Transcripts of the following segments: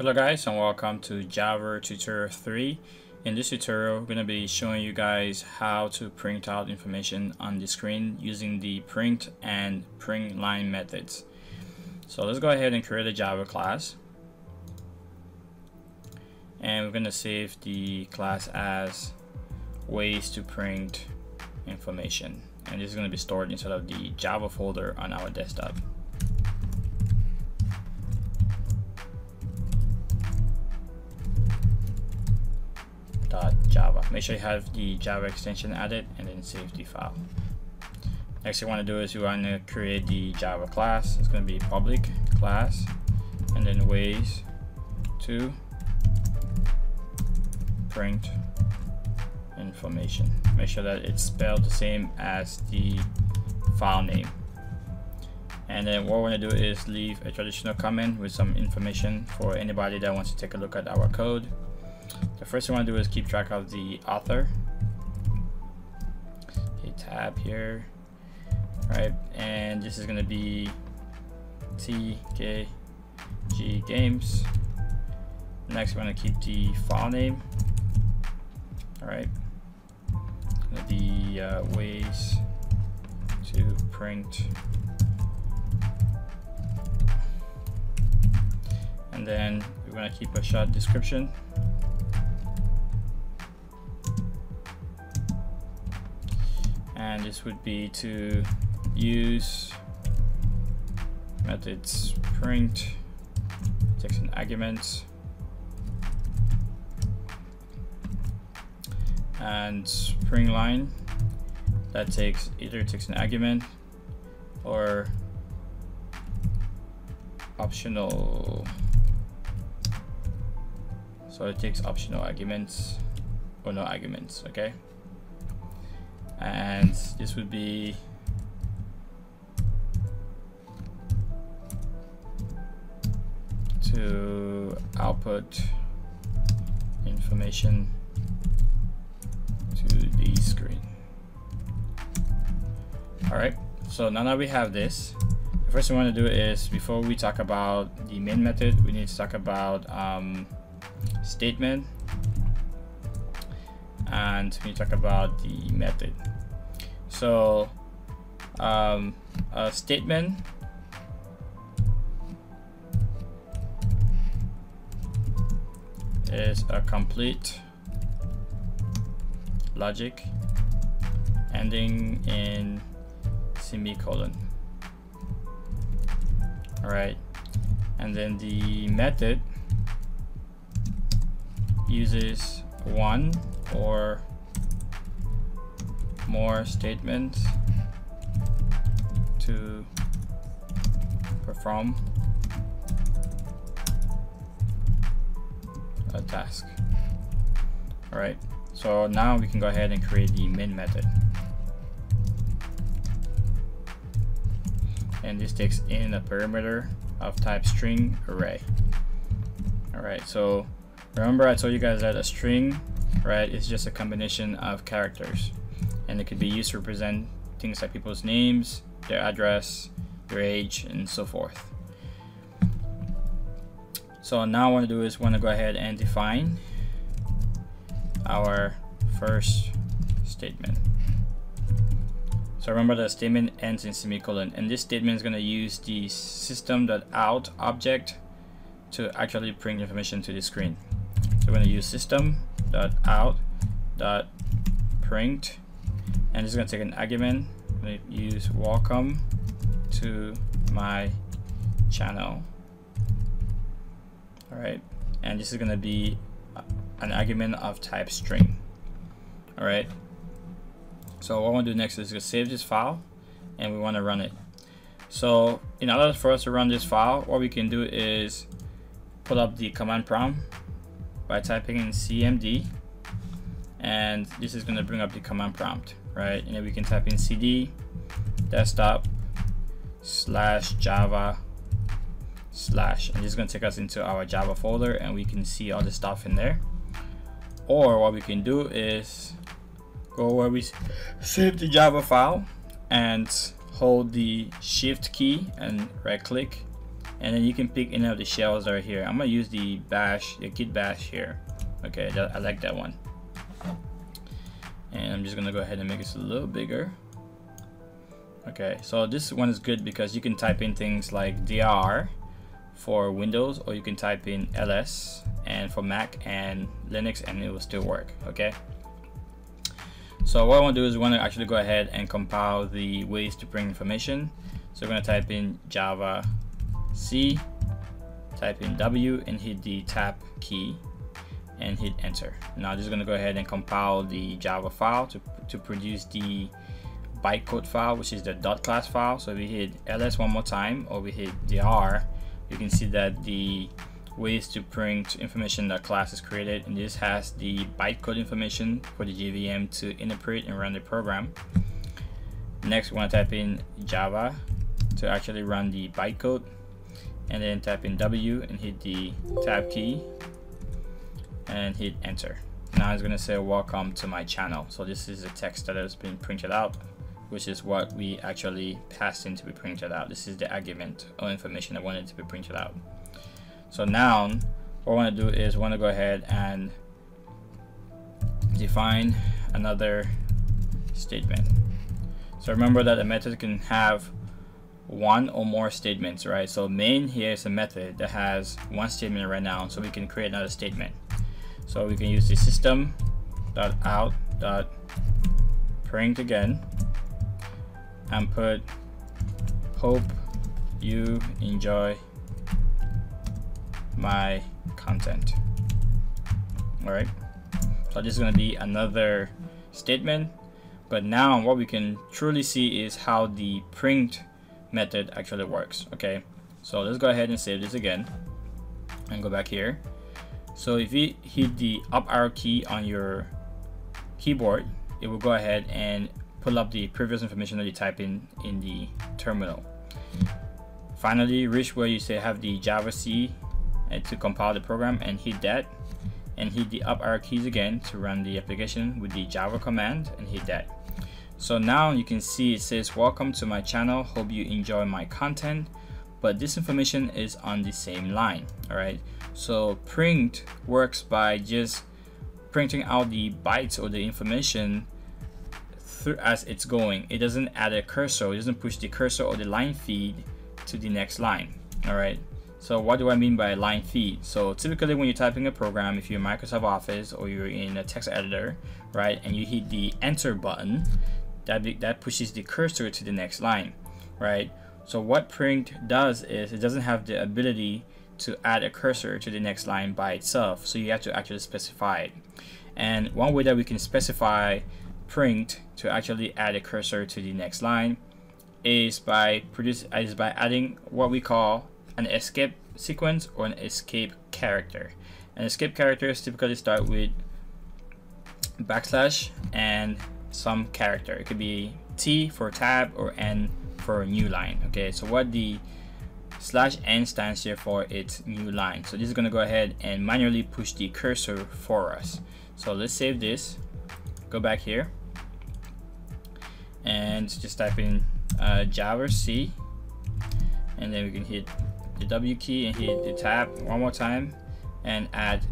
Hello guys and welcome to Java tutorial 3. In this tutorial we're going to be showing you guys how to print out information on the screen using the print and print line methods. So let's go ahead and create a Java class. And we're going to save the class as ways to print information. And this is going to be stored inside of the Java folder on our desktop. Make sure you have the Java extension added and then save the file. Next thing you want to do is you want to create the Java class. It's going to be public class and then ways to print information. Make sure that it's spelled the same as the file name. And then what we're going to do is leave a traditional comment with some information for anybody that wants to take a look at our code. The first thing I want to do is keep track of the author. Okay, tab here. Right, and this is going to be TKG Games. Next, we're going to keep the file name. All right, be uh, ways to print. And then we're going to keep a short description. And this would be to use methods print takes an argument. And print line that takes either takes an argument or optional. So it takes optional arguments or no arguments okay and this would be to output information to the screen. Alright, so now that we have this, the first thing we want to do is before we talk about the main method, we need to talk about um, statement and we talk about the method. So um, a statement is a complete logic ending in semicolon. All right, and then the method uses one or more statements to perform a task. Alright, so now we can go ahead and create the main method. And this takes in a parameter of type string array. Alright, so remember I told you guys that a string right is just a combination of characters. And it could be used to represent things like people's names their address their age and so forth. So now what I want to do is want to go ahead and define our first statement. So remember the statement ends in semicolon and this statement is going to use the system.out object to actually print information to the screen. So we're going to use system dot out dot print. And it's to take an argument I'm use welcome to my channel. All right and this is to be an argument of type string. All right so what I want to do next is to save this file and we want to run it. So in order for us to run this file what we can do is pull up the command prompt by typing in cmd and this is going to bring up the command prompt right? And then we can type in cd desktop slash java slash and this is going to take us into our java folder and we can see all the stuff in there. Or what we can do is go where we save the java file and hold the shift key and right click and then you can pick any of the shells are here. I'm gonna use the bash the git bash here. Okay that, I like that one. And I'm just gonna go ahead and make this a little bigger. Okay so this one is good because you can type in things like dir for Windows or you can type in ls and for Mac and Linux and it will still work okay? So what I want to do is want to actually go ahead and compile the ways to bring information. So we're to type in java c type in w and hit the tab key and hit enter. Now is going to go ahead and compile the java file to, to produce the bytecode file which is the dot class file. So we hit ls one more time or we hit dir you can see that the ways to print information that class is created and this has the bytecode information for the JVM to interpret and run the program. Next we want to type in Java to actually run the bytecode and then type in W and hit the tab key and hit enter. Now it's going to say welcome to my channel. So this is the text that has been printed out which is what we actually passed in to be printed out. This is the argument or information I wanted to be printed out. So now what I want to do is want to go ahead and define another statement. So remember that a method can have one or more statements, right? So main here is a method that has one statement right now, so we can create another statement. So we can use the system dot out dot print again and put hope you enjoy my content. All right. So this is going to be another statement. But now what we can truly see is how the print method actually works. Okay. So let's go ahead and save this again and go back here. So if you hit the up arrow key on your keyboard, it will go ahead and pull up the previous information that you type in in the terminal. Finally, reach where you say have the Java C and to compile the program and hit that and hit the up arrow keys again to run the application with the Java command and hit that. So now you can see it says welcome to my channel. Hope you enjoy my content. But this information is on the same line alright? So print works by just printing out the bytes or the information as it's going. It doesn't add a cursor. It doesn't push the cursor or the line feed to the next line alright? So what do I mean by line feed? So typically when you're typing a program, if you're in Microsoft Office or you're in a text editor, right, and you hit the enter button, that, that pushes the cursor to the next line, right? So what print does is it doesn't have the ability to add a cursor to the next line by itself. So you have to actually specify it. And one way that we can specify print to actually add a cursor to the next line is by produce is by adding what we call an escape sequence or an escape character. An escape characters typically start with backslash and some character. It could be T for tab or N for new line. Okay, so what the slash N stands here for, it's new line. So this is gonna go ahead and manually push the cursor for us. So let's save this, go back here, and just type in uh, Java C, and then we can hit the W key and hit the tab one more time and add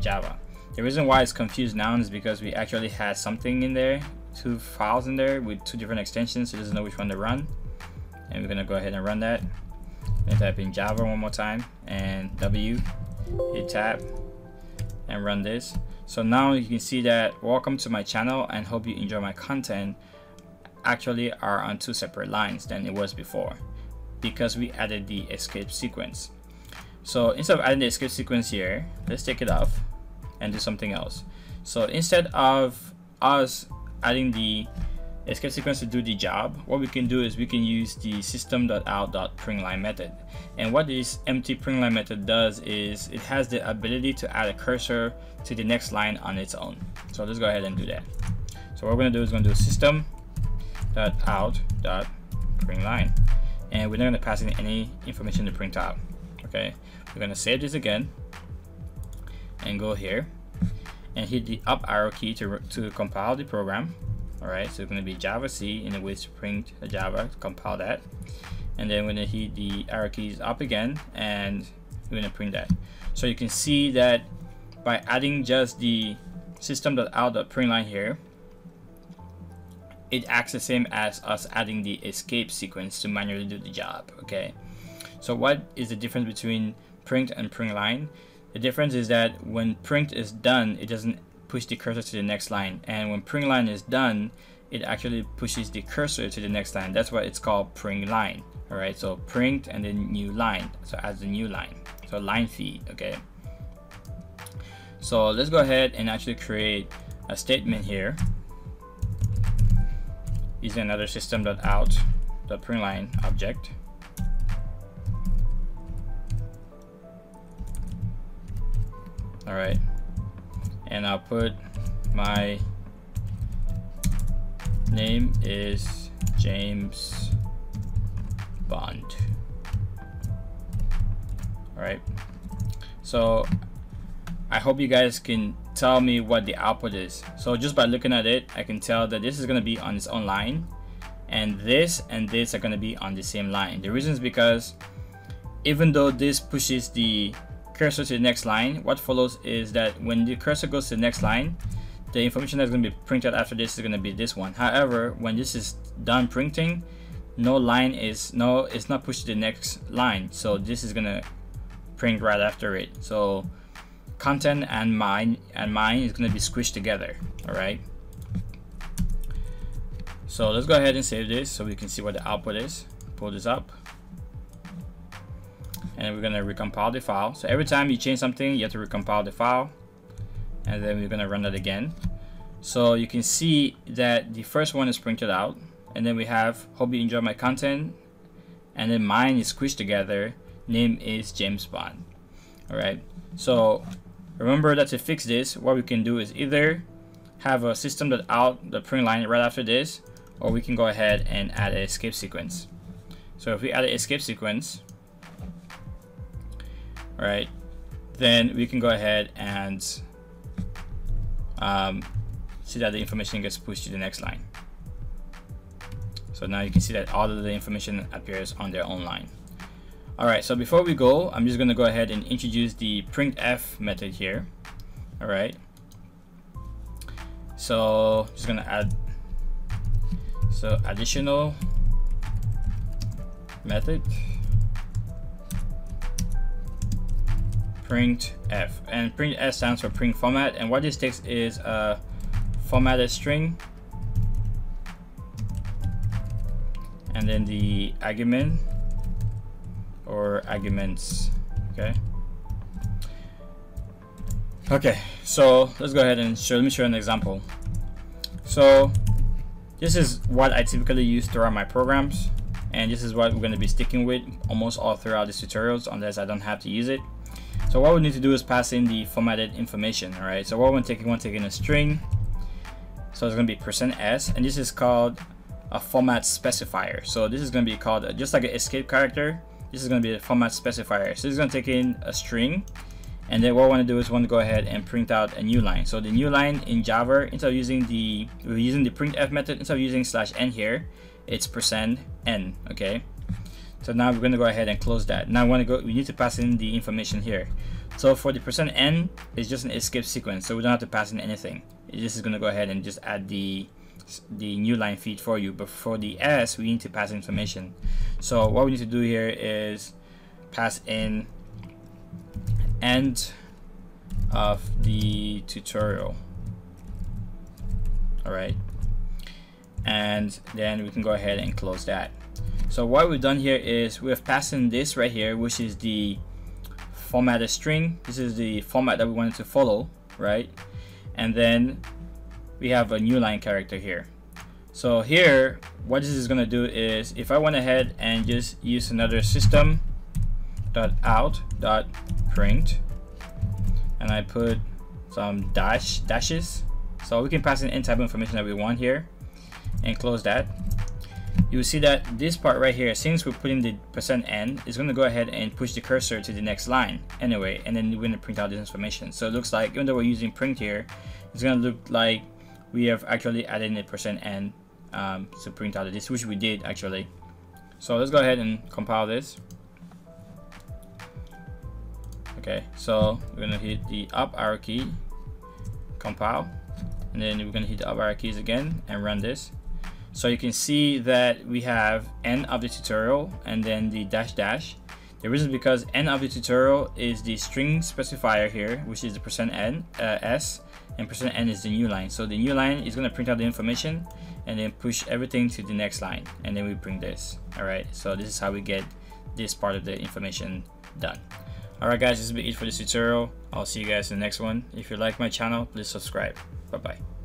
.java. The reason why it's confused now is because we actually had something in there, two files in there with two different extensions, so it doesn't know which one to run. And we're gonna go ahead and run that. And type in Java one more time and W, hit tab and run this. So now you can see that welcome to my channel and hope you enjoy my content actually are on two separate lines than it was before because we added the escape sequence. So instead of adding the escape sequence here, let's take it off and do something else. So instead of us adding the escape sequence to do the job, what we can do is we can use the system.out.println method. And what this empty println method does is it has the ability to add a cursor to the next line on its own. So let's go ahead and do that. So what we're gonna do is we're gonna do system.out.println and we're not to pass in any information to print out okay we're to save this again and go here. And hit the up arrow key to, to compile the program. All right so it's going to be java c in way to print java compile that. And then we're gonna hit the arrow keys up again and we're gonna print that. So you can see that by adding just the system.out.println here it acts the same as us adding the escape sequence to manually do the job okay? So what is the difference between print and print line the difference is that when print is done it doesn't push the cursor to the next line. And when print line is done it actually pushes the cursor to the next line. That's why it's called print line all right so print and then new line. So adds a new line. So line feed okay? So let's go ahead and actually create a statement here. Using another system.out.println object all right and I'll put my name is James Bond. All right so I hope you guys can tell me what the output is. So just by looking at it I can tell that this is gonna be on its own line and this and this are gonna be on the same line. The reason is because even though this pushes the cursor to the next line what follows is that when the cursor goes to the next line the information that's going to be printed after this is going to be this one. However when this is done printing no line is no it's not pushed to the next line. So this is going to print right after it. So content and mine and mine is going to be squished together all right? So let's go ahead and save this so we can see what the output is. Pull this up and we're to recompile the file. So every time you change something you have to recompile the file. And then we're to run that again. So you can see that the first one is printed out. And then we have hope you enjoy my content. And then mine is squished together. Name is James Bond. Alright? So remember that to fix this what we can do is either have a system that out the print line right after this or we can go ahead and add an escape sequence. So if we add an escape sequence right then we can go ahead and um, see that the information gets pushed to the next line. So now you can see that all of the information appears on their own line. Alright, so before we go, I'm just going to go ahead and introduce the printf method here. Alright. So just going to add so additional method printf and printf stands for print format. And what this takes is a formatted string. And then the argument or arguments okay? Okay so let's go ahead and show let me show an example. So this is what I typically use throughout my programs. And this is what we're going to be sticking with almost all throughout these tutorials unless I don't have to use it so what we need to do is pass in the formatted information, all right? So what we're taking, we're taking a string. So it's gonna be percent %s, and this is called a format specifier. So this is gonna be called, uh, just like an escape character, this is gonna be a format specifier. So is gonna take in a string, and then what I want to do is want to go ahead and print out a new line. So the new line in Java, instead of using the we're using the printf method, instead of using slash n here, it's percent %n, okay? So now we're going to go ahead and close that. Now I want to go, we need to pass in the information here. So for the percent %n, it's just an escape sequence, so we don't have to pass in anything. This is going to go ahead and just add the the new line feed for you. But for the s, we need to pass information. So what we need to do here is pass in end of the tutorial. All right, and then we can go ahead and close that. So what we've done here is we have passed in this right here, which is the formatted string. This is the format that we wanted to follow, right? And then we have a new line character here. So here, what this is gonna do is if I went ahead and just use another system dot out dot print and I put some dash dashes so we can pass in any type of information that we want here and close that you will see that this part right here, since we're putting the percent %n, is going to go ahead and push the cursor to the next line anyway, and then we're going to print out this information. So it looks like, even though we're using print here, it's going to look like we have actually added a percent %n um, to print out this, which we did actually. So let's go ahead and compile this. Okay, so we're gonna hit the up arrow key, compile, and then we're gonna hit the up arrow keys again and run this. So you can see that we have end of the tutorial and then the dash dash. The reason is because end of the tutorial is the string specifier here, which is the percent %n, uh, s, and percent %n is the new line. So the new line is gonna print out the information and then push everything to the next line, and then we bring this. All right, so this is how we get this part of the information done. Alright guys, this will be it for this tutorial. I'll see you guys in the next one. If you like my channel, please subscribe. Bye bye.